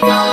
go.